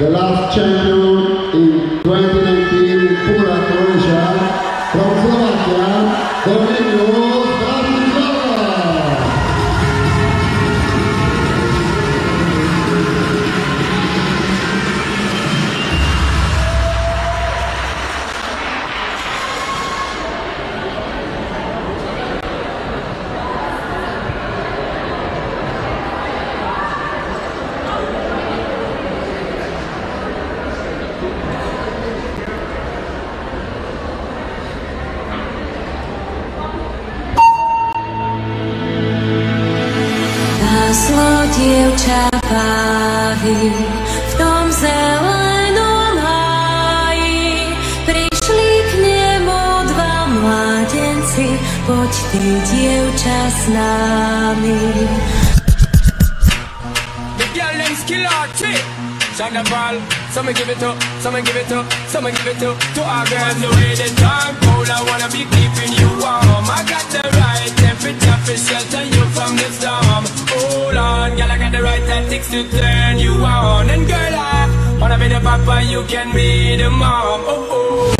the last champion in 2019 Pura Croatia, from Slovakia, Páslo dievča pávy v tom zelenom háji. Prišli k nemu dva mládenci, poď ty dievča s nami. The girl Paul, some give it up, some give it up, some give it up to our girls. Tactics to turn you on. And girl, I wanna be the papa, you can be the mom. Oh oh.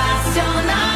past all night.